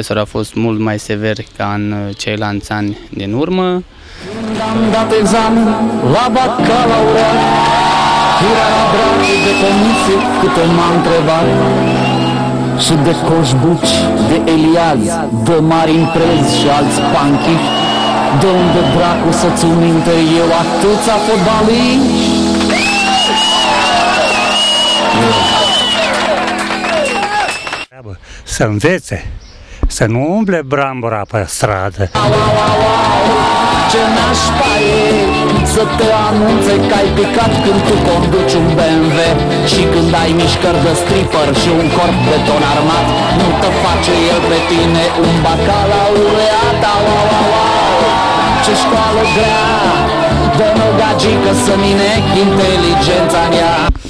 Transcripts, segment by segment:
profesori au fost mult mai severi ca în ceilalți ani din urmă. Când am dat examen la bacalaureat. Era drag de comisie câte m-a întrebat. Și de coșbuci, de Eliaz, de mari imprezi și alți panchiși De unde dracu să-ți minte eu atâția fotbaliști? Treabă, să învețe, să nu umble brambura pe stradă. Ce nașpa e să te anunțe că ai picat când tu conduci un BMW Și când ai mișcări de stripper și un corp de ton armat Nu te face el pe tine un bacalaureat au, au, au, au. Ce școală grea de năgagică să minec inteligența mea Mm, Din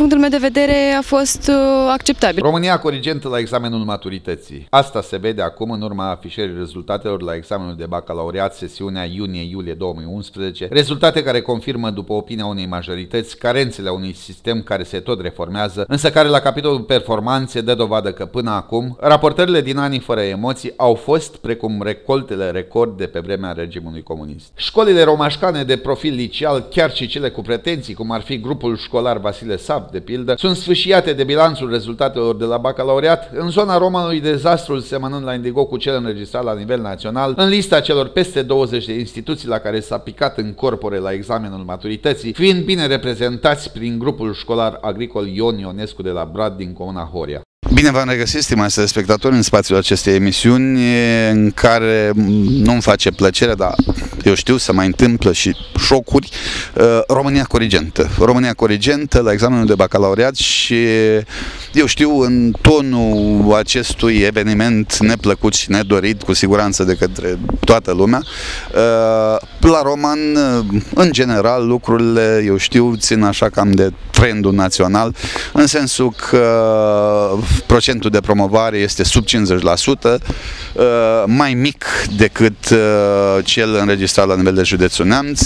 punctul meu de vedere a fost uh, acceptabil. România corigentă la examenul maturității. Asta se vede acum în urma afișării rezultatelor la examenul de bacalaureat sesiunea iunie-iulie 2011, rezultate care confirmă, după opinia unei majorități, carențele unui sistem care se tot reformează, însă care la capitolul performanțe dă dovadă că până acum, raportările din anii fără emoții au fost precum recoltele record de pe vremea regimului comunist. Școlile romașcane de profil liceal, chiar și cele cu pretenții, cum ar fi grupul școlar Vasile Sap, de pildă, sunt sfâșiate de bilanțul rezultatelor de la bacalaureat, în zona Romanului dezastrul semănând la Indigo cu cel înregistrat la nivel național, în lista celor peste 20 de instituții la care s-a picat în corpore la examenul maturității, fiind bine reprezentați prin grupul școlar agricol Ion Ionescu de la Brad din comuna Horia. Bine v-am regăsit, stimați telespectatori, în spațiul acestei emisiuni în care nu-mi face plăcere, dar eu știu, se mai întâmplă și șocuri. uh, România corigentă. România corigentă la examenul de bacalaureat și eu știu, în tonul acestui eveniment neplăcut și nedorit, cu siguranță de către toată lumea, uh, la roman, uh, în general, lucrurile, eu știu, țin așa cam de trendul național, în sensul că procentul de promovare este sub 50%, uh, mai mic decât uh, cel înregistrat la nivel de județul Neamț.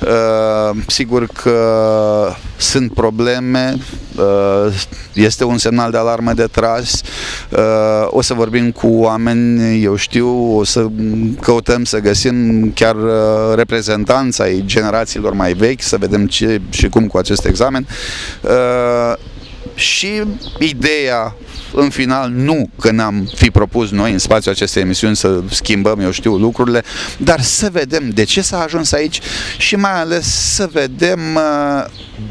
Uh, Sigur că sunt probleme, uh, este un semnal de alarmă de tras, uh, o să vorbim cu oameni, eu știu, o să căutăm să găsim chiar uh, reprezentanța ai generațiilor mai vechi, să vedem ce și cum cu acest examen. Uh, și ideea, în final, nu că ne-am fi propus noi în spațiul acestei emisiuni să schimbăm, eu știu, lucrurile, dar să vedem de ce s-a ajuns aici și mai ales să vedem uh,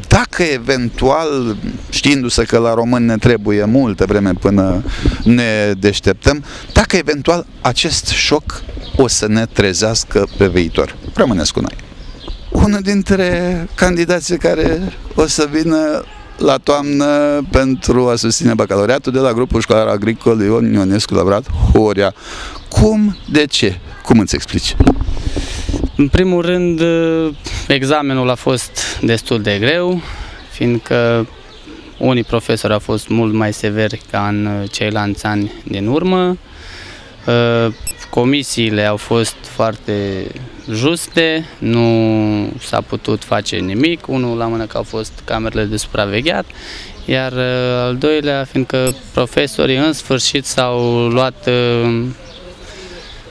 dacă eventual, știindu-se că la român ne trebuie multă vreme până ne deșteptăm, dacă eventual acest șoc o să ne trezească pe viitor. Rămâneți cu noi. Unul dintre candidații care o să vină la toamnă pentru a susține bacalaureatul de la grupul școlar agricol Ion Ionescu Labrat, Horia. Cum? De ce? Cum îți explici? În primul rând, examenul a fost destul de greu, fiindcă unii profesori au fost mult mai severi ca în ceilalți ani din urmă. Uh, Comisiile au fost foarte juste, nu s-a putut face nimic. Unul la mână că au fost camerele de supravegheat, iar uh, al doilea, fiindcă profesorii în sfârșit s-au luat uh,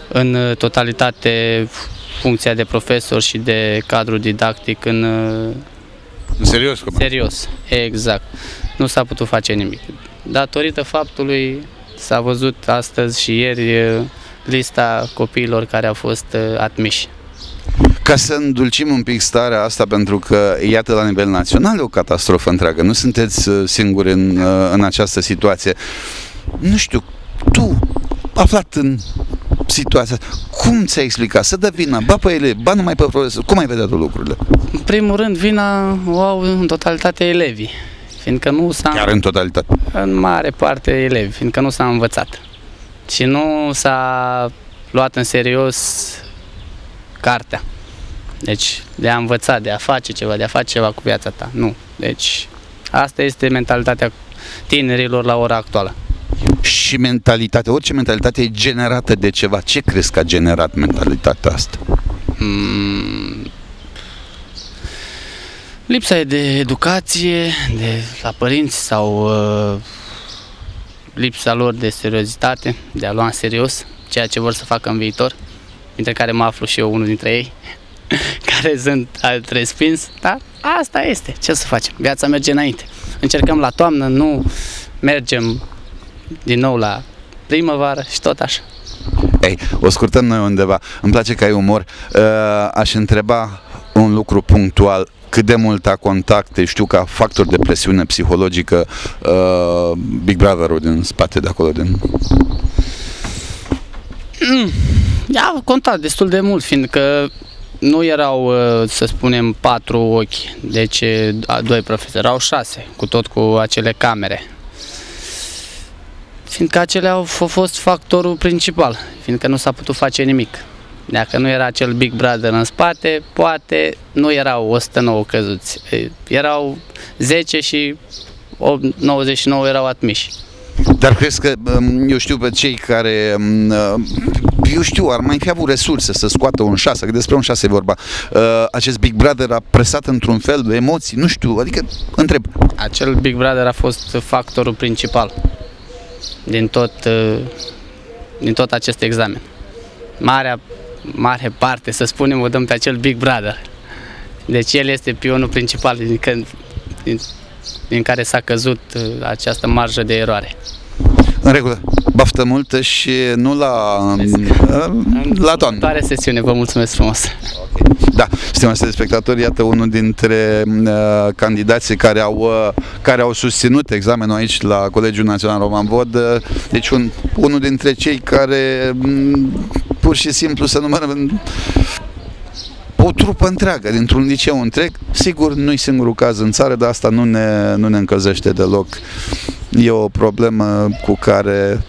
în totalitate funcția de profesor și de cadru didactic în uh, În serios? Cum? serios. Exact. Nu s-a putut face nimic. Datorită faptului s-a văzut astăzi și ieri uh, lista copiilor care au fost uh, admiși. Ca să îndulcim un pic starea asta, pentru că, iată, la nivel național e o catastrofă întreagă. Nu sunteți uh, singuri în, uh, în această situație. Nu știu, tu, aflat în situația asta, cum ți-ai explicat? Să dă vina, ba pe ele, ba numai pe profesor. Cum ai vedea tu lucrurile? În primul rând, vina o au în totalitate elevii, fiindcă nu s-a... Chiar în totalitate. în mare parte elevi, fiindcă nu s-a învățat. Și nu s-a luat în serios cartea. Deci, de a învăța, de a face ceva, de a face ceva cu viața ta. Nu. Deci, asta este mentalitatea tinerilor la ora actuală. Și mentalitatea, orice mentalitate e generată de ceva. Ce crezi că a generat mentalitatea asta? Mm, lipsa e de educație, de la părinți sau uh, lipsa lor de seriozitate, de a lua în serios ceea ce vor să facă în viitor, dintre care mă aflu și eu unul dintre ei, care sunt alt respins, dar asta este, ce să facem, viața merge înainte. Încercăm la toamnă, nu mergem din nou la primăvară și tot așa. Ei, o scurtăm noi undeva. Îmi place că ai umor. Uh, aș întreba un lucru punctual. Cât de multa contacte, știu ca factor de presiune psihologică, uh, Big Brother-ul din spate de acolo, din... Ia contat destul de mult, fiindcă nu erau, uh, să spunem, patru ochi, deci a, doi profesori, erau șase, cu tot cu acele camere. Fiindcă acelea au f- fost factorul principal, fiindcă nu s-a putut face nimic. Dacă nu era acel Big Brother în spate, poate nu erau 109 căzuți, E, erau 10 și 8, 99 erau admiși. Dar crezi că, um, eu știu pe cei care, um, uh, eu știu, ar mai fi avut resurse să scoată un șase, că despre un șase e vorba. Uh, Acest Big Brother a presat într-un fel emoții, nu știu, adică întreb. acel Big Brother a fost factorul principal din tot, uh, din tot acest examen. Marea, mare parte, să spunem, o dăm pe acel Big Brother. Deci el este pionul principal din, când, din, din care s-a căzut uh, această marjă de eroare. În regulă, baftă multă și nu la, um, la toamnă. Următoare sesiune, vă mulțumesc frumos! Da, stimați telespectatori, iată unul dintre uh, candidații care au, uh, care au susținut examenul aici la Colegiul Național Roman Vod. Uh, deci un, unul dintre cei care um, pur și simplu se numără o trupă întreagă, dintr-un liceu întreg. Sigur, nu-i singurul caz în țară, dar asta nu ne, nu ne încălzește deloc. E o problemă cu care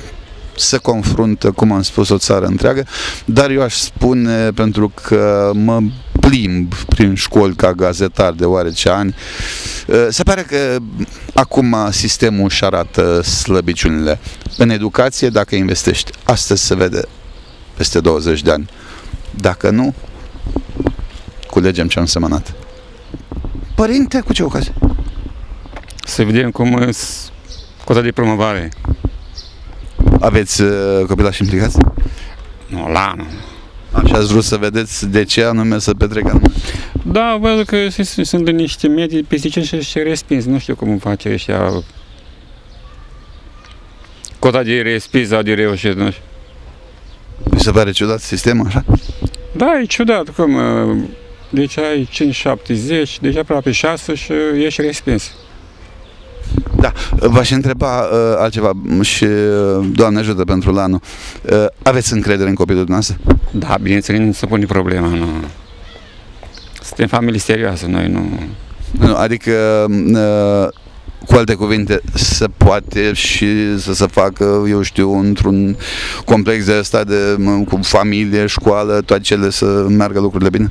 se confruntă, cum am spus, o țară întreagă, dar eu aș spune, pentru că mă plimb prin școli ca gazetar de oarece ani, se pare că acum sistemul își arată slăbiciunile. În educație, dacă investești, astăzi se vede peste 20 de ani. Dacă nu, culegem ce am semănat. Părinte, cu ce ocazie? Să vedem cum e cota de promovare. Aveți uh, copilași implicați? Nu, la anul. Așa ați vrut să vedeți de ce anume să petrec anume. Da, văd că s- sunt în niște medii peste 5 și respins. Nu știu cum face ăștia cota de respins sau de reușit, nu știu. Mi se pare ciudat sistemul așa? Da, e ciudat, cum, uh, deci ai 5-70, deci aproape 6 și ești respins. Da, v-aș întreba uh, altceva și uh, Doamne ajută pentru la anul. Uh, aveți încredere în copilul dumneavoastră? Da, bineînțeles, nu se pune problema, nu. Suntem familie serioasă, noi nu... Nu, adică uh, cu alte cuvinte, se poate și să se facă, eu știu, într-un complex de ăsta de, m, cu familie, școală, toate cele să meargă lucrurile bine?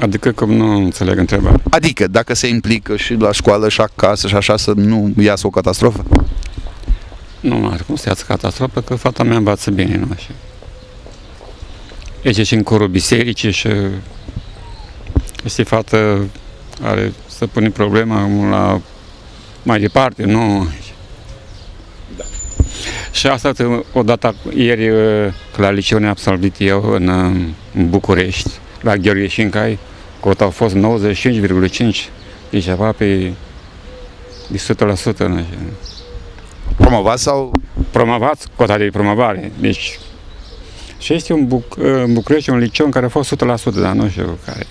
Adică cum nu înțeleg întrebarea. Adică, dacă se implică și la școală și acasă și așa să nu iasă o catastrofă? Nu, nu are cum să iați catastrofă, că fata mea învață bine, nu așa. Deci și în corul bisericii și este fată are să pune problema la mai departe, nu. Da. Și asta te- odată ieri că la liceu ne-am absolvit eu în, în București, la Gheorghe Șincai, cota a fost 95,5, deci aproape de 100%. Nu așa. Promovat sau promovat, cota de promovare. Deci, și este un Buc- în București un liceu în care a fost 100%, dar nu știu care.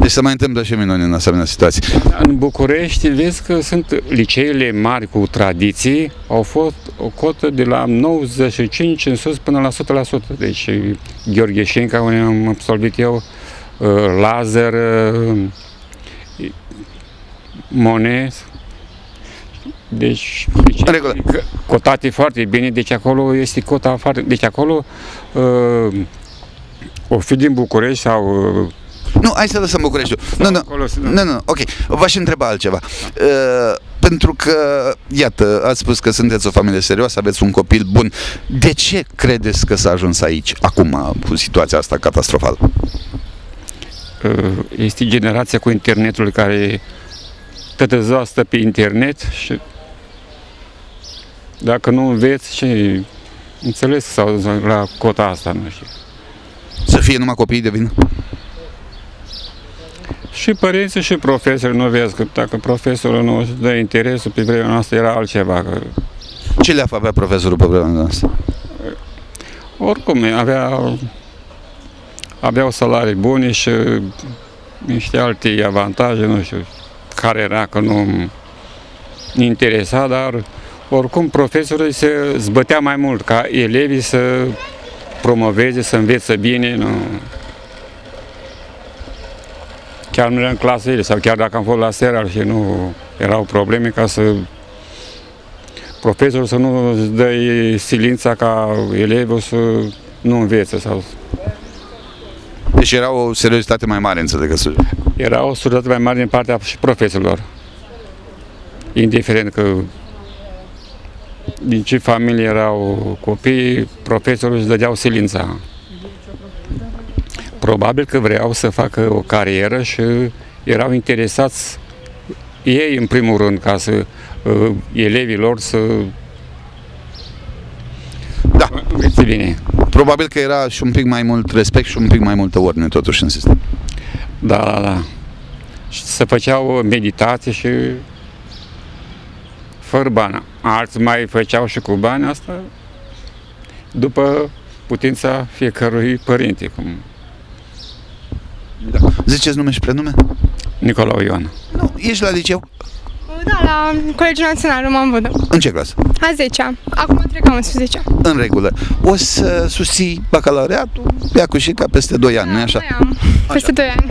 Deci se mai întâmplă și minuni în asemenea situații. În București vezi că sunt liceele mari cu tradiții, au fost o cotă de la 95 în sus până la 100%. Deci Gheorghe Șenca, unde am absolvit eu, uh, Lazar, uh, Monet, deci, deci În regulă. că- cotate foarte bine, deci acolo este cota foarte... Deci acolo uh, o fi din București sau uh, Nu, hai să lăsăm Bucureștiul. Nu, nu, acolo să- nu, nu, ok. V-aș întreba altceva. Uh, pentru că, iată, ați spus că sunteți o familie serioasă, aveți un copil bun. De ce credeți că s-a ajuns aici, acum, cu situația asta catastrofală? Uh, este generația cu internetul care toată ziua stă pe internet și Dacă nu înveți și înțeles sau la cota asta, nu știu. Să fie numai copiii de vină? Și părinții și profesorii nu vezi că dacă profesorul nu își dă interesul, pe vremea noastră era altceva. Că, Ce le avea profesorul pe vremea asta? oricum, avea, aveau salarii bune și niște alte avantaje, nu știu care era, că nu interesa, dar oricum profesorul se zbătea mai mult ca elevii să promoveze, să învețe bine. Nu. Chiar nu eram în clasele sau chiar dacă am fost la seara și nu erau probleme ca să profesorul să nu îți dă silința ca elevul să nu învețe sau Deci era o seriozitate mai mare, înțeleg că să- era o surdată mai mare din partea și profesorilor. Indiferent că din ce familie erau copii, profesorul își dădeau silința. Probabil că vreau să facă o carieră și erau interesați ei în primul rând ca să uh, elevii lor să Da, învețe bine. probabil că era și un pic mai mult respect și un pic mai multă ordine totuși în sistem. Da, da, da. Și se făceau meditații și fără bani. Alții mai făceau și cu bani asta după putința fiecărui părinte, cum Ziceți nume și prenume? Nicolau Ioan. Nu, ești la liceu? Da, la Colegiul Național, Roman Budă. În ce clasă? A 10-a. Acum trec la 11-a. În regulă. O să susții bacalaureatul pe și ca peste 2 ani, nu așa? Mai am. Peste 2 ani.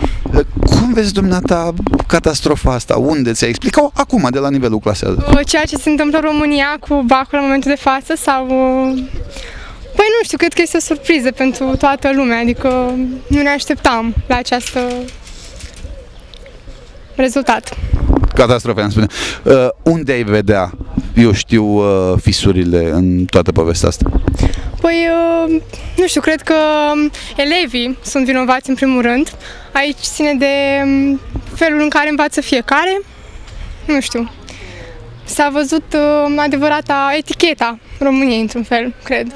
Cum vezi dumneata catastrofa asta? Unde ți-ai explicat acum, de la nivelul clasei? Ceea ce se întâmplă în România cu bacul la momentul de față sau... Păi nu știu, cred că este o surpriză pentru toată lumea, adică nu ne așteptam la această rezultat. Catastrofa, îmi spune. Uh, unde ai vedea, eu știu, uh, fisurile în toată povestea asta? Păi, uh, nu știu, cred că um, elevii sunt vinovați în primul rând. Aici ține de um, felul în care învață fiecare. Nu știu. S-a văzut uh, adevărata eticheta României, într-un fel, cred.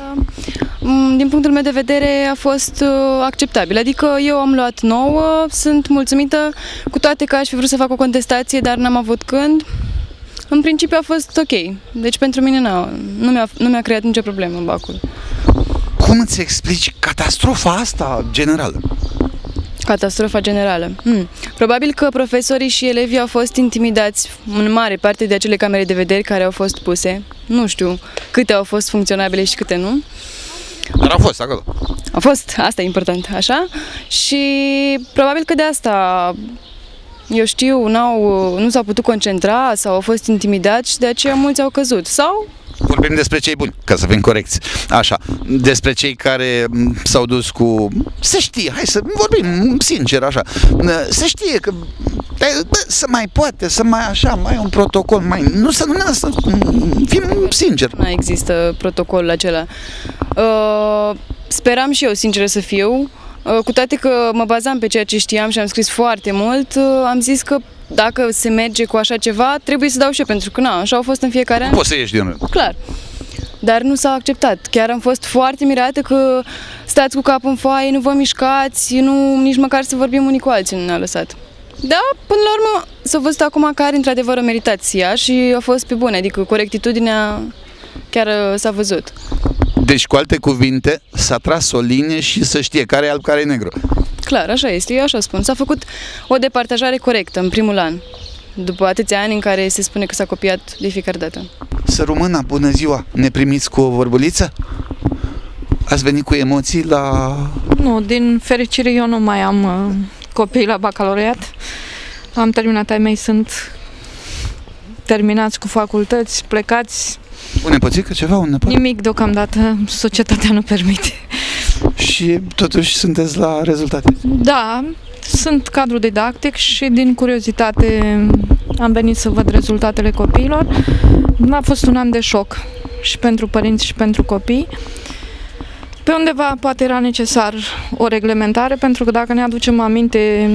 Mm, Din punctul meu de vedere a fost uh, acceptabil, adică eu am luat 9, sunt mulțumită cu toate că aș fi vrut să fac o contestație, dar n-am avut când. În principiu a fost ok, deci pentru mine n-a, nu, mi-a, nu mi-a creat nicio problemă bacul. Cum îți explici catastrofa asta generală? Catastrofa generală. Hmm. Probabil că profesorii și elevii au fost intimidați în mare parte de acele camere de vedere care au fost puse. Nu știu câte au fost funcționabile și câte nu. Dar au fost acolo. A fost, asta e important, așa? Și probabil că de asta, eu știu, n-au, nu s-au putut concentra sau au fost intimidați și de aceea mulți au căzut. Sau Vorbim despre cei buni, ca să fim corecți. Așa, despre cei care m, s-au dus cu... Se știe, hai să vorbim sincer așa. Se știe că bă, bă, să mai poate, să mai așa, mai un protocol, mai... Nu să nu să fim sinceri. nu există protocolul acela. Uh, speram și eu, sincer să fiu, uh, cu toate că mă bazam pe ceea ce știam și am scris foarte mult, uh, am zis că dacă se merge cu așa ceva, trebuie să dau și eu, pentru că na, așa au fost în fiecare an. Poți să ieși din rând. Clar. Dar nu s-a acceptat. Chiar am fost foarte mirată că stați cu capul în foaie, nu vă mișcați, nu, nici măcar să vorbim unii cu alții nu ne-a lăsat. Da, până la urmă s-a văzut acum că are într-adevăr o meritație ea și a fost pe bune, adică corectitudinea chiar uh, s-a văzut. Deci, cu alte cuvinte, s-a tras o linie și să știe care e alb, care e negru. Clar, așa este, eu așa spun. S-a făcut o departajare corectă în primul an, după atâția ani în care se spune că s-a copiat de fiecare dată. Să româna, bună ziua! Ne primiți cu o vorbuliță? Ați venit cu emoții la... Nu, din fericire eu nu mai am uh, copii la bacalaureat. Am terminat, ai mei sunt terminați cu facultăți, plecați, Un nepoțică, ceva, un nepot? nimic deocamdată, societatea nu permite. Și totuși sunteți la rezultate. Da, sunt cadru didactic și din curiozitate am venit să văd rezultatele copiilor. A fost un an de șoc și pentru părinți și pentru copii. Pe undeva poate era necesar o reglementare, pentru că dacă ne aducem aminte,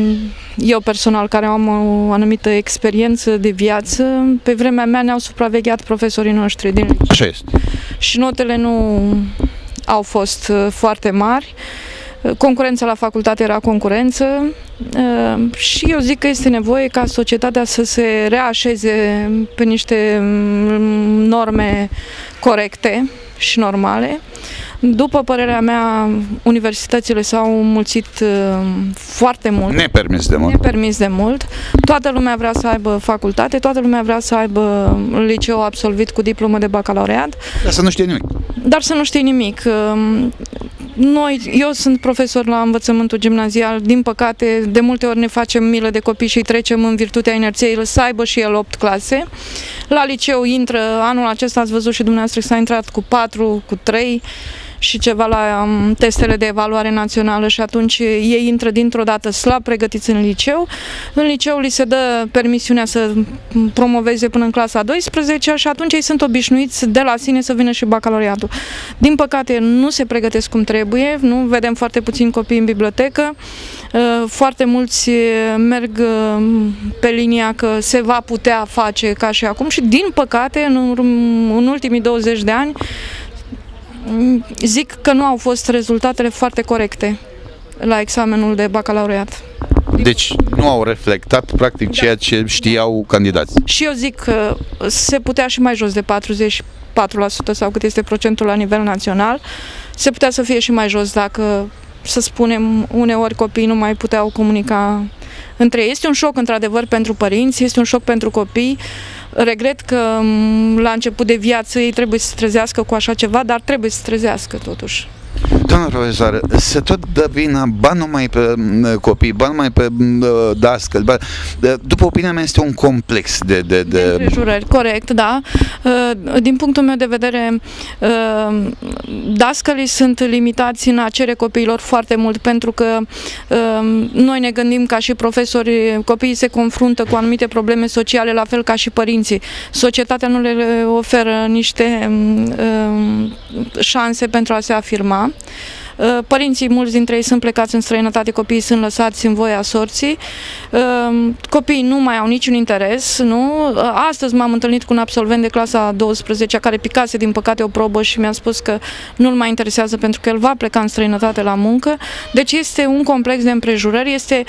eu personal, care am o anumită experiență de viață, pe vremea mea ne-au supravegheat profesorii noștri din liceu. Așa este. Și notele nu au fost uh, foarte mari. Uh, Concurența la facultate era concurență uh, și eu zic că este nevoie ca societatea să se reașeze pe niște mm, norme corecte și normale. După părerea mea, universitățile s-au mulțit uh, foarte mult. Nepermis de mult. Nepermis de mult. Toată lumea vrea să aibă facultate, toată lumea vrea să aibă liceu absolvit cu diplomă de bacalaureat, Dar să nu știe nimic. dar să nu știe nimic. Um, Noi, eu sunt profesor la învățământul gimnazial, din păcate, de multe ori ne facem milă de copii și îi trecem în virtutea inerției să aibă și el 8 clase. La liceu intră, anul acesta ați văzut și dumneavoastră că s-a intrat cu 4, cu 3 și ceva la um, testele de evaluare națională și atunci ei intră dintr-o dată slab pregătiți în liceu. În liceu li se dă permisiunea să promoveze până în clasa 12 și atunci ei sunt obișnuiți de la sine să vină și bacalaureatul. Din păcate nu se pregătesc cum trebuie, nu vedem foarte puțini copii în bibliotecă, uh, foarte mulți merg uh, pe linia că se va putea face ca și acum și din păcate în, urm- în ultimii 20 de ani Mm, Zic că nu au fost rezultatele foarte corecte la examenul de bacalaureat. Deci nu au reflectat practic ceea ce știau candidați. Și eu zic că se putea și mai jos de 44% sau cât este procentul la nivel național. Se putea să fie și mai jos dacă, să spunem, uneori copiii nu mai puteau comunica între ei. Este un șoc, într-adevăr, pentru părinți, este un șoc pentru copii. Regret că m, la început de viață ei trebuie să se trezească cu așa ceva, dar trebuie să se trezească totuși. Doamna profesoară, se tot dă vina ba numai pe m, copii, ba numai pe m, dascăli. Ba, de- după opinia mea este un complex de... de, de... Împrejurări, corect, da. Uh, Din punctul meu de vedere, uh, dascălii sunt limitați în a cere copiilor foarte mult pentru că uh, noi ne gândim ca și profesori, copiii se confruntă cu anumite probleme sociale, la fel ca și părinții. Societatea nu le oferă niște um, șanse pentru a se afirma. Uh, Părinții, mulți dintre ei sunt plecați în străinătate, copiii sunt lăsați în voia sorții. Uh, Copiii nu mai au niciun interes, nu? Uh, Astăzi m-am întâlnit cu un absolvent de clasa 12 care picase din păcate o probă și mi-a spus că nu-l mai interesează pentru că el va pleca în străinătate la muncă. Deci este un complex de împrejurări, este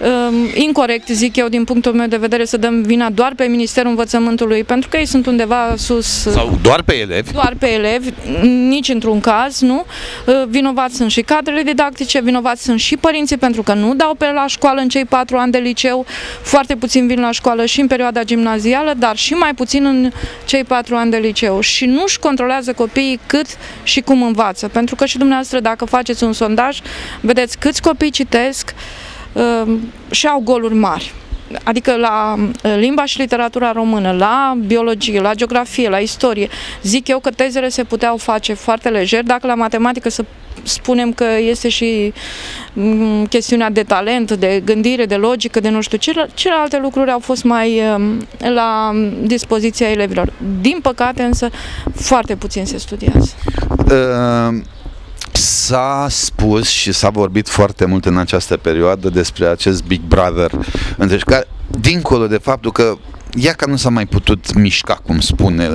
um, incorrect, zic eu, din punctul meu de vedere, să dăm vina doar pe Ministerul Învățământului, pentru că ei sunt undeva sus Sau doar pe elevi. doar pe elevi, nici într-un caz, nu? Uh, Vinovați sunt și cadrele didactice, vinovați sunt și părinții pentru că nu dau pe la școală în cei patru ani de liceu, foarte puțin vin la școală și în perioada gimnazială, dar și mai puțin în cei patru ani de liceu și nu-și controlează copiii cât și cum învață, pentru că și dumneavoastră dacă faceți un sondaj, vedeți câți copii citesc uh, și au goluri mari. Adică la uh, limba și literatura română, la biologie, la geografie, la istorie, zic eu că tezele se puteau face foarte lejer, dacă la matematică să spunem că este și mm, chestiunea de talent, de gândire, de logică, de nu știu ce, celelalte lucruri au fost mai um, la dispoziția elevilor. Din păcate însă foarte puțin se studiază. Uh, S-a spus și s-a vorbit foarte mult în această perioadă despre acest Big Brother, între care, dincolo de faptul că ea că nu s-a mai putut mișca, cum spune,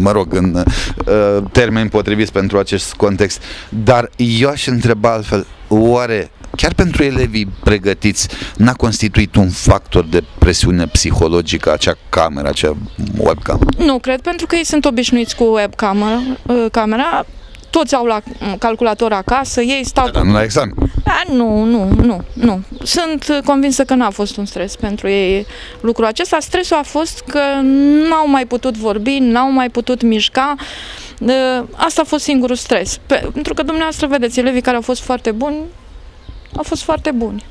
mă rog, în uh, termeni potriviți pentru acest context, dar eu aș întreba altfel, oare chiar pentru elevii pregătiți n-a constituit un factor de presiune psihologică acea cameră, acea webcam? Nu, cred, pentru că ei sunt obișnuiți cu webcamera, uh, camera, toți au la calculator acasă, ei stau... Dar nu la examen. Da, nu, nu, nu, nu. Sunt convinsă că n-a fost un stres pentru ei lucrul acesta. Stresul a fost că n-au mai putut vorbi, n-au mai putut mișca. Uh, Asta a fost singurul stres. Pe, pentru că dumneavoastră vedeți, elevii care au fost foarte buni, au fost foarte buni.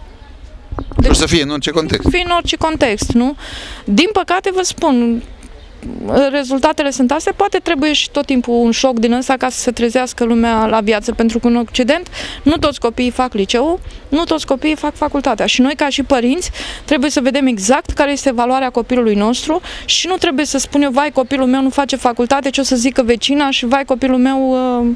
Deci, să fie în orice context. Fie în orice context, nu? Din păcate, vă spun, rezultatele sunt astea, poate trebuie și tot timpul un șoc din ăsta ca să se trezească lumea la viață, pentru că în Occident nu toți copiii fac liceu, nu toți copiii fac facultatea și noi ca și părinți trebuie să vedem exact care este valoarea copilului nostru și nu trebuie să spun eu, vai copilul meu nu face facultate, ce o să zică vecina și vai copilul meu uh,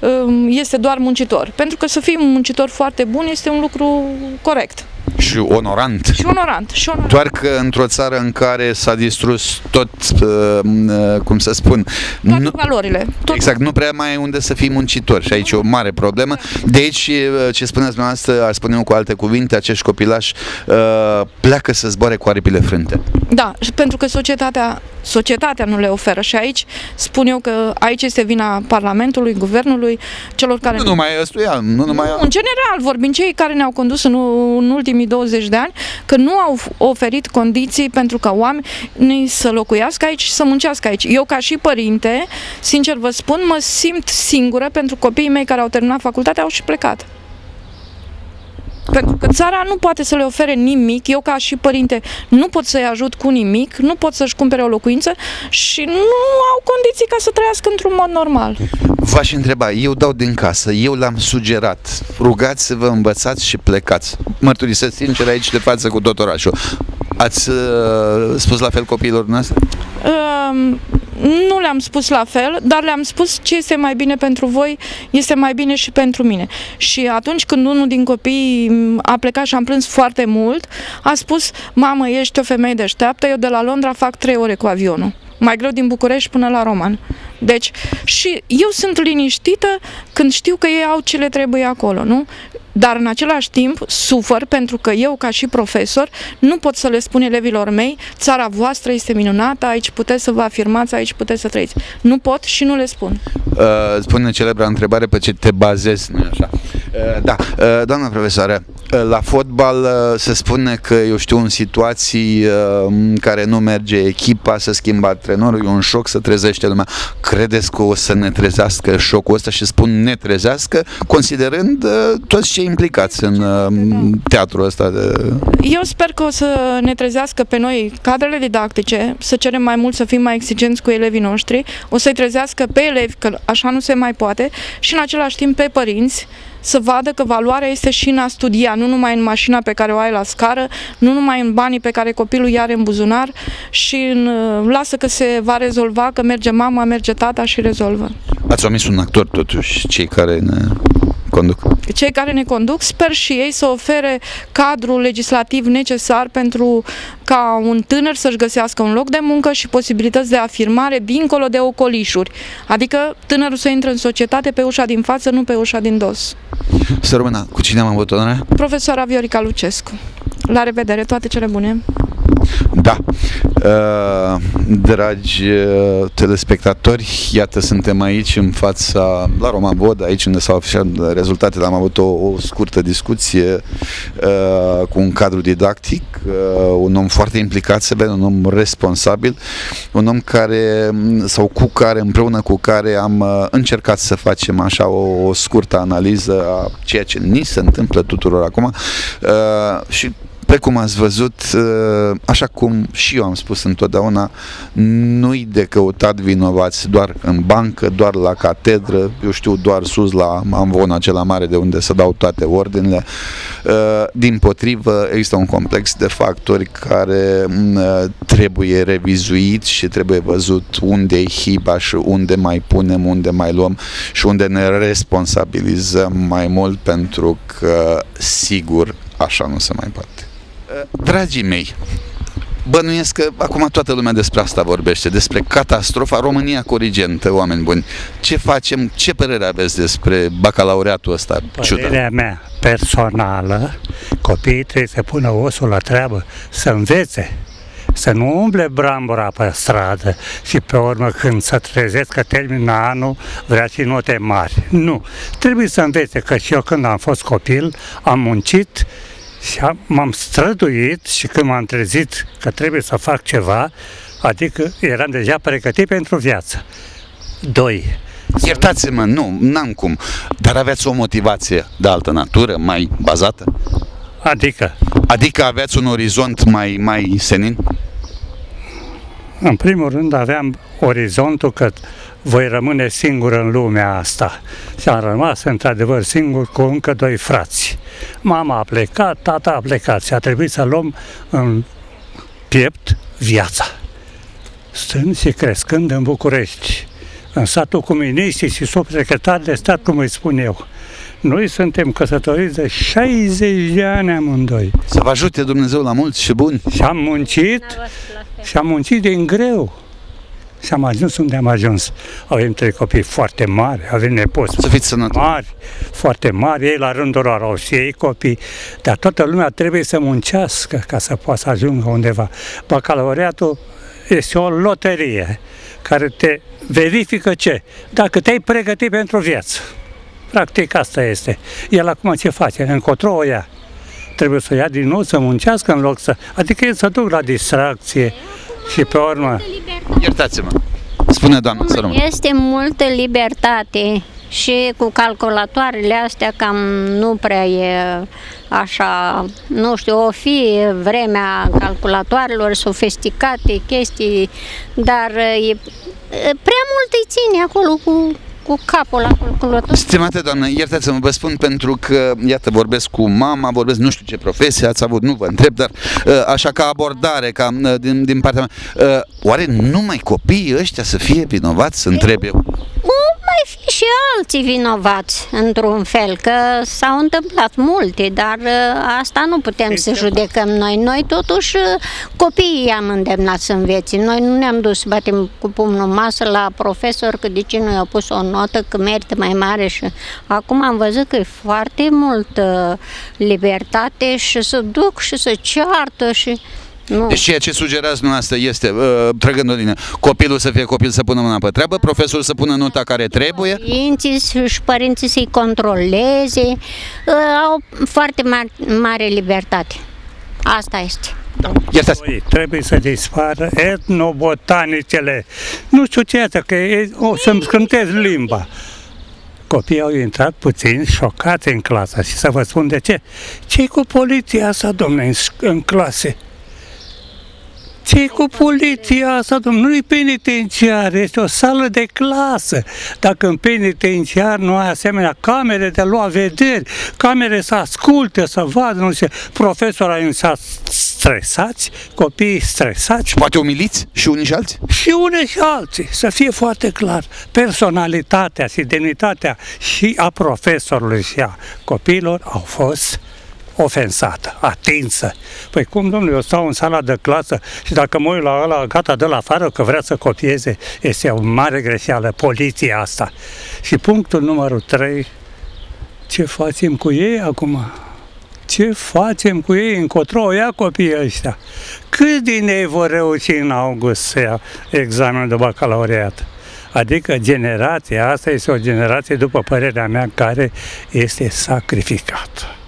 uh, este doar muncitor. Pentru că să fii un muncitor foarte bun este un lucru corect. Și onorant. Și onorant. Și onorant. Doar că într-o țară în care s-a distrus tot, uh, uh, cum să spun, Toate nu, valorile. Tot. Exact, nu prea mai ai unde să fii muncitor și aici e o mare problemă. De aici, uh, ce spuneți dumneavoastră, ar spune eu cu alte cuvinte, acești copilași uh, pleacă să zboare cu aripile frânte. Da, și pentru că societatea, societatea nu le oferă și aici spun eu că aici este vina Parlamentului, Guvernului, celor care... Nu numai ăstuia, nu numai... Nu, în general vorbim, cei care ne-au condus în, în ultimii 20 de ani, că nu au oferit condiții pentru ca oamenii să locuiască aici și să muncească aici. Eu ca și părinte, sincer vă spun, mă simt singură pentru copiii mei care au terminat facultatea, au și plecat. Pentru că țara nu poate să le ofere nimic, eu ca și părinte nu pot să-i ajut cu nimic, nu pot să-și cumpere o locuință și nu au condiții ca să trăiască într-un mod normal. V-aș întreba, eu dau din casă, eu l-am sugerat, rugați să vă învățați și plecați. Mărturisesc sincer aici de față cu tot orașul. Ați uh, spus la fel copiilor noastre? Uh, nu le-am spus la fel, dar le-am spus ce este mai bine pentru voi, este mai bine și pentru mine. Și atunci când unul din copii a plecat și am plâns foarte mult, a spus, mamă, ești o femeie deșteaptă, eu de la Londra fac trei ore cu avionul mai greu din București până la Roman. Deci, și eu sunt liniștită când știu că ei au ce le trebuie acolo, nu? Dar în același timp sufăr pentru că eu ca și profesor nu pot să le spun elevilor mei țara voastră este minunată, aici puteți să vă afirmați, aici puteți să trăiți. Nu pot și nu le spun. Uh, spune celebra întrebare pe ce te bazezi, nu așa? Uh, da, uh, doamna profesoară, uh, la fotbal uh, se spune că, eu știu, în situații uh, în care nu merge echipa, să schimbă antrenorul, e un șoc să trezește lumea. Credeți că o să ne trezească șocul ăsta și spun ne trezească, considerând uh, toți cei implicați în uh, teatrul ăsta? De... Eu sper că o să ne trezească pe noi cadrele didactice, să cerem mai mult să fim mai exigenți cu elevii noștri, o să-i trezească pe elevi, că așa nu se mai poate, și în același timp pe părinți, să vadă că valoarea este și în a studia, nu numai în mașina pe care o ai la scară, nu numai în banii pe care copilul i are în buzunar și în, uh, lasă că se va rezolva, că merge mama, merge tata și rezolvă. Ați omis un actor totuși, cei care ne conduc. Cei care ne conduc sper și ei să ofere cadrul legislativ necesar pentru ca un tânăr să-și găsească un loc de muncă și posibilități de afirmare dincolo de ocolișuri. Adică tânărul să intre în societate pe ușa din față, nu pe ușa din dos. Să rămână. Cu cine am avut onoarea? Profesoara Viorica Lucescu. La revedere, toate cele bune! Da. Uh, dragi uh, telespectatori, iată suntem aici în fața, la Roma Vod, aici unde s-au afișat rezultatele. Am avut o, o scurtă discuție uh, cu un cadru didactic, uh, un om foarte implicat, se vede, un om responsabil, un om care, sau cu care, împreună cu care am uh, încercat să facem așa o, o scurtă analiză a ceea ce ni se întâmplă tuturor acum uh, și Precum ați văzut, ă, așa cum și eu am spus întotdeauna, nu-i de căutat vinovați doar în bancă, doar la catedră, eu știu, doar sus la amvonul acela mare de unde se dau toate ordinele. Ă, din potrivă, există un complex de factori care ă, trebuie revizuit și trebuie văzut unde e hiba și unde mai punem, unde mai luăm și unde ne responsabilizăm mai mult pentru că, sigur, așa nu se mai poate. Dragii mei, bănuiesc că acum toată lumea despre asta vorbește, despre catastrofa România corigentă, oameni buni. Ce facem, ce părere aveți despre bacalaureatul ăsta? Părerea mea personală, copiii trebuie să pună osul la treabă, să învețe, să nu umble brambura pe stradă și pe urmă când să trezesc că termină anul vrea și note mari. Nu, trebuie să învețe că și eu când am fost copil am muncit și m-am străduit și când m-am trezit că trebuie să fac ceva, adică eram deja pregătit pentru viață. Doi. Iertați-mă, nu, n-am cum, dar aveți o motivație de altă natură, mai bazată? Adică? Adică aveți un orizont mai, mai senin? În primul rând aveam orizontul că voi rămâne singur în lumea asta. Și am rămas într-adevăr singur cu încă doi frați. Mama a plecat, tata a plecat și a trebuit să luăm în piept viața. Stând și crescând în București, în satul cu miniștri și subsecretari de stat, cum îi spun eu. Noi suntem căsătoriți de 60 de ani amândoi. Să vă ajute Dumnezeu la mulți și buni. Și am muncit, și am muncit din greu. Și am ajuns unde am ajuns. Avem trei copii foarte mari, avem nepoți Să fiți sănătoși. mari, foarte mari, ei la rândul lor au și ei copii, dar toată lumea trebuie să muncească ca să poată să ajungă undeva. Bacalaureatul este o loterie care te verifică ce? Dacă te-ai pregătit pentru viață. Practic asta este. El acum ce face? Încotro o ia. Trebuie să o ia din nou, să muncească în loc să... Adică el să duc la distracție și pe urmă Iertați-mă. Spune doamna, să rămână. Este multă libertate și cu calculatoarele astea cam nu prea e așa, nu știu, o fi vremea calculatoarelor sofisticate, chestii, dar e, prea mult îi ține acolo cu, cu capul la calculator. Stimate doamnă, iertați-mă, vă spun pentru că, iată, vorbesc cu mama, vorbesc, nu știu ce profesie ați avut, nu vă întreb, dar uh, așa ca abordare, ca uh, din, din partea mea, uh, oare numai copiii ăștia să fie vinovați, să întreb eu? Nu mai fi și alții vinovați, într-un fel, că s-au întâmplat multe, dar uh, asta nu putem să judecăm noi. Noi, totuși, uh, copiii i-am îndemnat să învețe. Noi nu ne-am dus să batem cu pumnul în masă la profesor că de ce nu i-au pus o notă, că merită mai mare și acum am văzut că e foarte multă libertate și să duc și să ceartă și... Nu. Deci ceea ce sugerați dumneavoastră este, uh, trăgând o linie, copilul să fie copil să pună mâna pe treabă, profesorul să pună nota care trebuie, Părinții și părinții să-i controleze, uh, au foarte mare, mare libertate. Asta este. iertați, Păi, trebuie să dispară etnobotanicele. Nu știu ce asta, că e, o să-mi scântez limba. Copiii au intrat puțin șocați în clasă și să vă spun de ce. ce cu poliția asta, domne, în, ș- în clase? Ce cu poliția asta, domnule? Nu-i penitenciar, este o sală de clasă. Dacă în penitenciar nu ai asemenea camere de lua vederi, camere să asculte, să vadă, nu știu, profesorii s stresați, copiii stresați, poate umiliți și unii și alții? și unii și alții, să fie foarte clar. Personalitatea și demnitatea și a profesorului și a copiilor au fost ofensată, atinsă. Păi cum, domnule, eu stau în sala de clasă și dacă mă uit la ăla gata de la afară că vrea să copieze, este o mare greșeală, poliția asta. Și punctul numărul 3, ce facem cu ei acum? Ce facem cu ei? Încotro o ia copiii ăștia. Cât din ei vor reuși în august să ia examenul de bacalaureat? Adică generația asta este o generație, după părerea mea, care este sacrificată.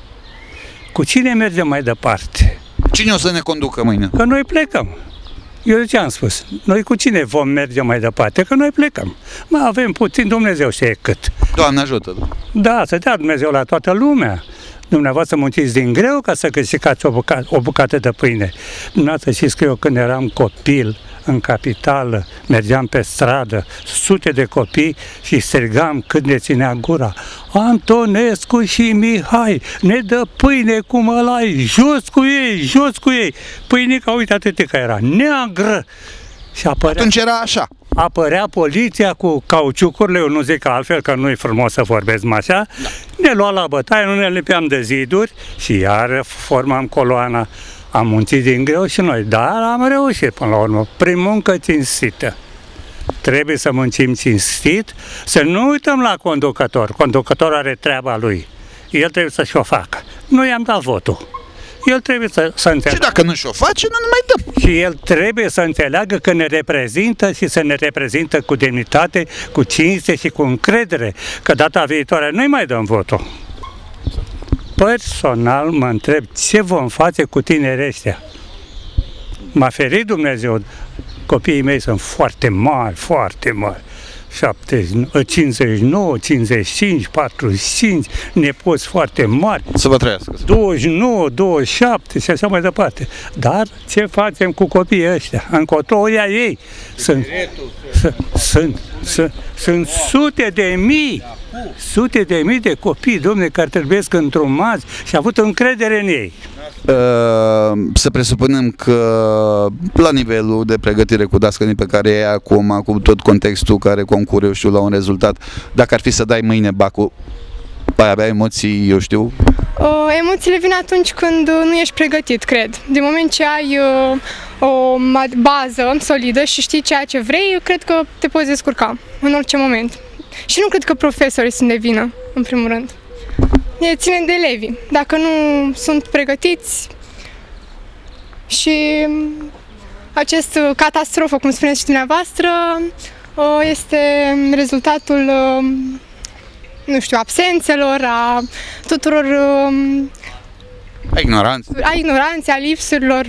Cu cine mergem mai departe? Cine o să ne conducă mâine? Că noi plecăm. Eu de ce am spus? Noi cu cine vom merge mai departe? Că noi plecăm. Mai avem puțin, Dumnezeu știe cât. Doamne ajută! Da, să dea Dumnezeu la toată lumea. Dumneavoastră munciți din greu ca să câștigați o, buca- o bucată de pâine. Dumneavoastră știți că eu când eram copil în capitală, mergeam pe stradă, sute de copii și strigam cât ne ținea gura. Antonescu și Mihai, ne dă pâine cum ăla jos cu ei, jos cu ei. Pâinica, uite atât că era, neagră. Și apărea Atunci era așa. apărea poliția cu cauciucurile, eu nu zic altfel că nu e frumos să vorbesc mai așa, ne lua la bătaie, nu ne lipeam de ziduri și iar formam coloana. Am muncit din greu și noi, dar am reușit până la urmă, prin muncă cinstită. Trebuie să muncim cinstit, să nu uităm la conducător. Conducătorul are treaba lui. El trebuie să-și o facă. Nu i-am dat votul. El trebuie să, să Și înțeleagă. dacă nu și-o face, nu ne mai dăm. Și el trebuie să înțeleagă că ne reprezintă și să ne reprezintă cu demnitate, cu cinste și cu încredere, că data viitoare nu-i mai dăm votul. Personal mă întreb ce vom face cu tinerii ăștia. M-a ferit Dumnezeu. Copiii mei sunt foarte mari, foarte mari. 70, 59, 55, 45, nepoți foarte mari. Să vă trăiască. 29, 27 și așa mai departe. Dar ce facem cu copiii ăștia? Încotro ia ei. Sunt, sunt, sunt, sunt, sunt sute de mii, sute de mii de copii, domne, care trebuie să întrumați și avut încredere în ei. Uh, Să presupunem că la nivelul de pregătire cu dascănii pe care e acum, cu tot contextul care concură, eu știu, la un rezultat, dacă ar fi să dai mâine bacul, ai avea emoții, eu știu? Uh, emoțiile vin atunci când uh, nu ești pregătit, cred. Din moment ce ai uh, o bază solidă și știi ceea ce vrei, cred că te poți descurca în orice moment. Și nu cred că profesorii sunt de vină, în primul rând. E ține de elevi. Dacă nu sunt pregătiți și acest catastrofă, cum spuneți și dumneavoastră, este rezultatul, nu știu, absențelor, a tuturor... A ignoranței. A ignoranței, a lipsurilor.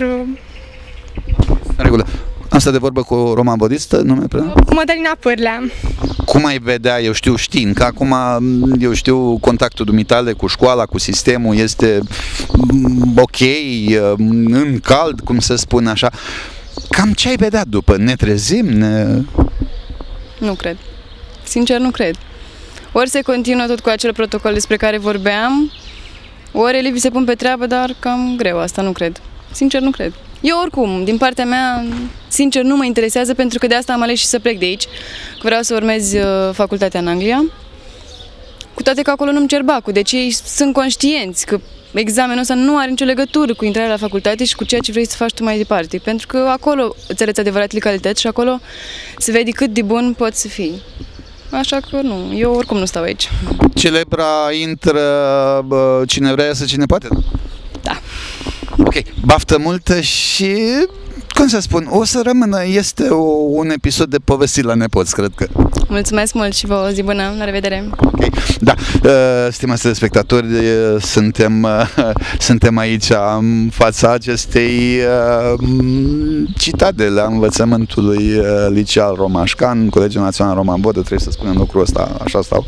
În regulă. Am stat de vorbă cu o roman bodistă, nume pre... Mădălina Pârlea. Cum ai vedea, eu știu, știind că acum, eu știu, contactul dumitale cu școala, cu sistemul este ok, în cald, cum să spun așa. Cam ce ai vedea după? Ne trezim? Ne... Nu cred. Sincer, nu cred. Ori se continuă tot cu acel protocol despre care vorbeam, ori elevii se pun pe treabă, dar cam greu, asta nu cred. Sincer, nu cred. Eu oricum, din partea mea, sincer, nu mă interesează pentru că de asta am ales și să plec de aici. Că vreau să urmez uh, facultatea în Anglia. Cu toate că acolo nu-mi cer bacul, deci ei sunt conștienți că examenul ăsta nu are nicio legătură cu intrarea la facultate și cu ceea ce vrei să faci tu mai departe. Pentru că acolo îți arăți adevărat calități și acolo se vede cât de bun poți să fii. Așa că nu, eu oricum nu stau aici. Celebra intră bă, cine vrea să cine poate? Da. Ok, baftă multă și cum să spun, o să rămână, este o, un episod de povestit la nepoți, cred că. Mulțumesc mult și vă o zi bună, la revedere! Ok, da, uh, stimați spectatori, uh, suntem, uh, suntem aici în fața acestei citate la învățământului liceal Romașcan, Colegiul Național Roman Bodă, trebuie să spunem lucrul ăsta, așa stau.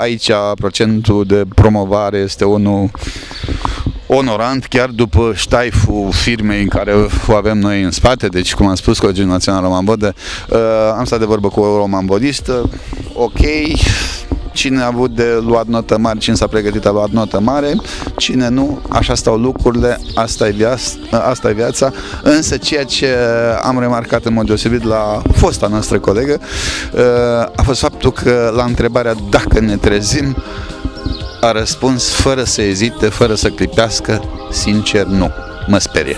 Aici procentul de promovare este unul onorant chiar după ștaiful firmei în care o avem noi în spate, deci cum am spus Colegiul Național Roman Bodă, uh, am stat de vorbă cu o roman bodistă, ok, cine a avut de luat notă mare, cine s-a pregătit a luat notă mare, cine nu, așa stau lucrurile, asta e, viața, asta e viața, însă ceea ce am remarcat în mod deosebit la fosta noastră colegă uh, a fost faptul că la întrebarea dacă ne trezim, a răspuns fără să ezite, fără să clipească, sincer nu. Mă sperie.